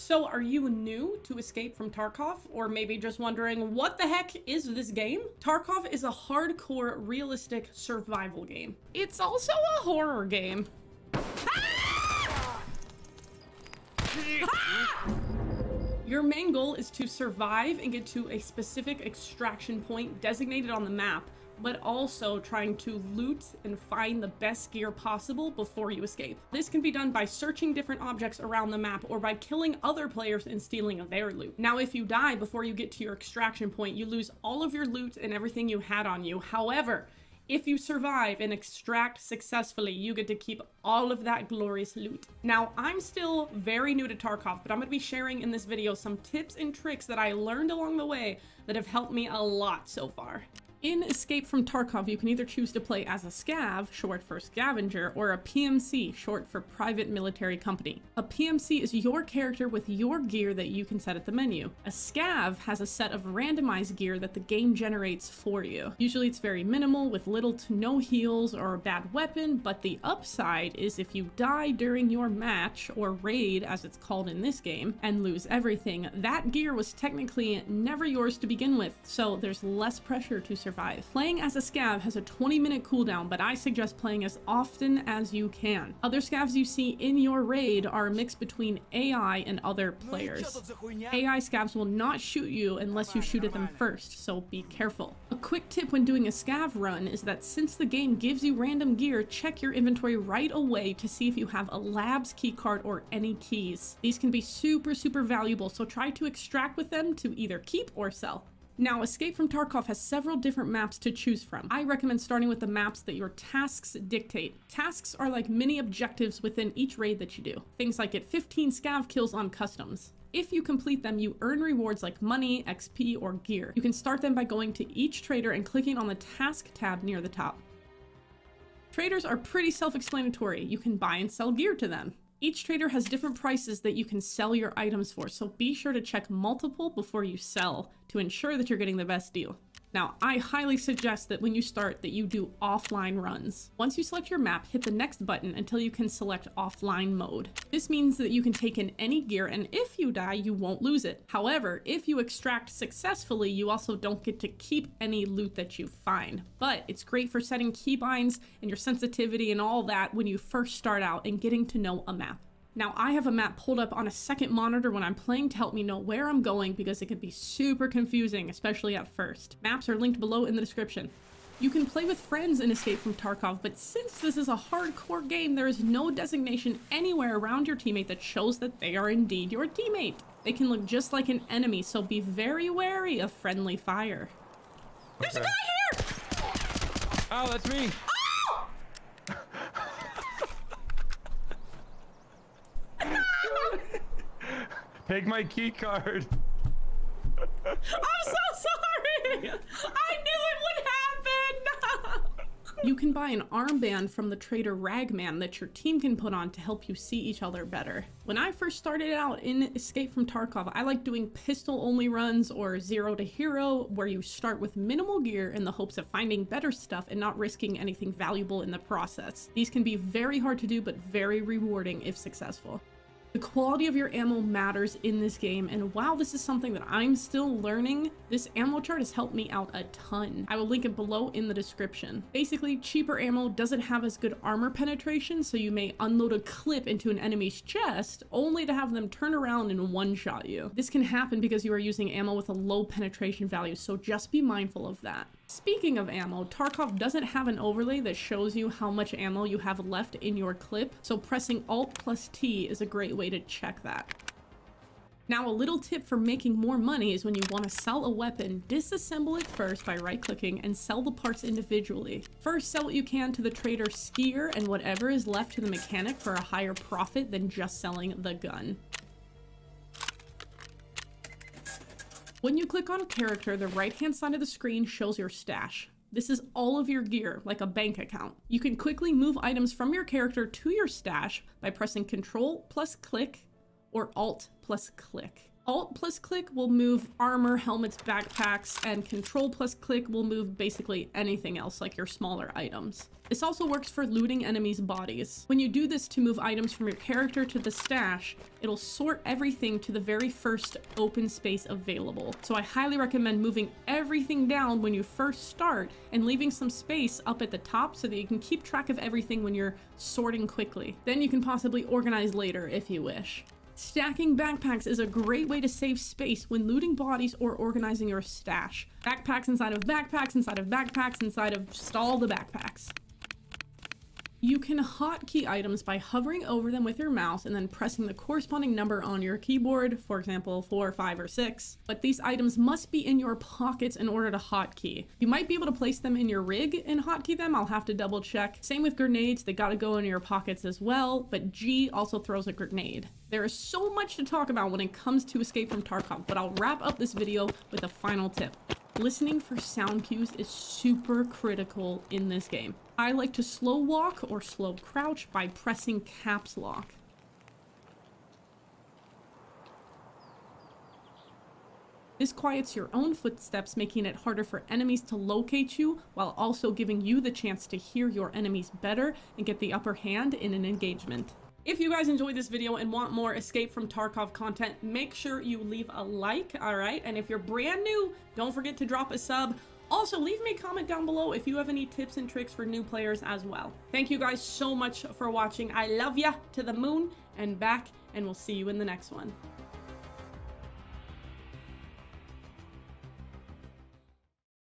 So are you new to Escape from Tarkov? Or maybe just wondering, what the heck is this game? Tarkov is a hardcore, realistic survival game. It's also a horror game. Ah! Your main goal is to survive and get to a specific extraction point designated on the map but also trying to loot and find the best gear possible before you escape. This can be done by searching different objects around the map or by killing other players and stealing their loot. Now, if you die before you get to your extraction point, you lose all of your loot and everything you had on you. However, if you survive and extract successfully, you get to keep all of that glorious loot. Now, I'm still very new to Tarkov, but I'm going to be sharing in this video some tips and tricks that I learned along the way that have helped me a lot so far. In Escape from Tarkov, you can either choose to play as a SCAV, short for scavenger, or a PMC, short for private military company. A PMC is your character with your gear that you can set at the menu. A SCAV has a set of randomized gear that the game generates for you. Usually it's very minimal with little to no heals or a bad weapon, but the upside is if you die during your match, or raid as it's called in this game, and lose everything, that gear was technically never yours to begin with, so there's less pressure to survive survive. Playing as a scav has a 20 minute cooldown, but I suggest playing as often as you can. Other scavs you see in your raid are a mix between AI and other players. AI scavs will not shoot you unless you shoot at them first, so be careful. A quick tip when doing a scav run is that since the game gives you random gear, check your inventory right away to see if you have a labs keycard or any keys. These can be super, super valuable, so try to extract with them to either keep or sell. Now, Escape from Tarkov has several different maps to choose from. I recommend starting with the maps that your tasks dictate. Tasks are like mini objectives within each raid that you do. Things like get 15 scav kills on customs. If you complete them, you earn rewards like money, XP, or gear. You can start them by going to each trader and clicking on the task tab near the top. Traders are pretty self-explanatory. You can buy and sell gear to them. Each trader has different prices that you can sell your items for, so be sure to check multiple before you sell to ensure that you're getting the best deal. Now, I highly suggest that when you start that you do offline runs. Once you select your map, hit the next button until you can select offline mode. This means that you can take in any gear and if you die, you won't lose it. However, if you extract successfully, you also don't get to keep any loot that you find. But it's great for setting keybinds and your sensitivity and all that when you first start out and getting to know a map. Now I have a map pulled up on a second monitor when I'm playing to help me know where I'm going because it can be super confusing, especially at first. Maps are linked below in the description. You can play with friends in Escape from Tarkov, but since this is a hardcore game, there is no designation anywhere around your teammate that shows that they are indeed your teammate. They can look just like an enemy, so be very wary of friendly fire. Okay. There's a guy here! Oh, that's me! Take my key card. I'm so sorry. I knew it would happen. you can buy an armband from the trader Ragman that your team can put on to help you see each other better. When I first started out in Escape from Tarkov, I liked doing pistol only runs or zero to hero where you start with minimal gear in the hopes of finding better stuff and not risking anything valuable in the process. These can be very hard to do but very rewarding if successful. The quality of your ammo matters in this game, and while this is something that I'm still learning, this ammo chart has helped me out a ton. I will link it below in the description. Basically, cheaper ammo doesn't have as good armor penetration, so you may unload a clip into an enemy's chest, only to have them turn around and one-shot you. This can happen because you are using ammo with a low penetration value, so just be mindful of that. Speaking of ammo, Tarkov doesn't have an overlay that shows you how much ammo you have left in your clip, so pressing Alt plus T is a great way to check that. Now a little tip for making more money is when you want to sell a weapon, disassemble it first by right clicking and sell the parts individually. First sell what you can to the trader skier and whatever is left to the mechanic for a higher profit than just selling the gun. When you click on a character, the right hand side of the screen shows your stash. This is all of your gear, like a bank account. You can quickly move items from your character to your stash by pressing Control plus click or Alt plus click. Alt plus click will move armor, helmets, backpacks, and control plus click will move basically anything else like your smaller items. This also works for looting enemies' bodies. When you do this to move items from your character to the stash, it'll sort everything to the very first open space available. So I highly recommend moving everything down when you first start and leaving some space up at the top so that you can keep track of everything when you're sorting quickly. Then you can possibly organize later if you wish. Stacking backpacks is a great way to save space when looting bodies or organizing your stash. Backpacks inside of backpacks inside of backpacks inside of just all the backpacks. You can hotkey items by hovering over them with your mouse and then pressing the corresponding number on your keyboard, for example, 4, 5, or 6. But these items must be in your pockets in order to hotkey. You might be able to place them in your rig and hotkey them, I'll have to double check. Same with grenades, they gotta go in your pockets as well, but G also throws a grenade. There is so much to talk about when it comes to Escape from Tarkov, but I'll wrap up this video with a final tip. Listening for sound cues is super critical in this game. I like to slow walk or slow crouch by pressing caps lock. This quiets your own footsteps, making it harder for enemies to locate you, while also giving you the chance to hear your enemies better and get the upper hand in an engagement. If you guys enjoyed this video and want more Escape from Tarkov content, make sure you leave a like, alright? And if you're brand new, don't forget to drop a sub. Also, leave me a comment down below if you have any tips and tricks for new players as well. Thank you guys so much for watching. I love ya to the moon and back, and we'll see you in the next one.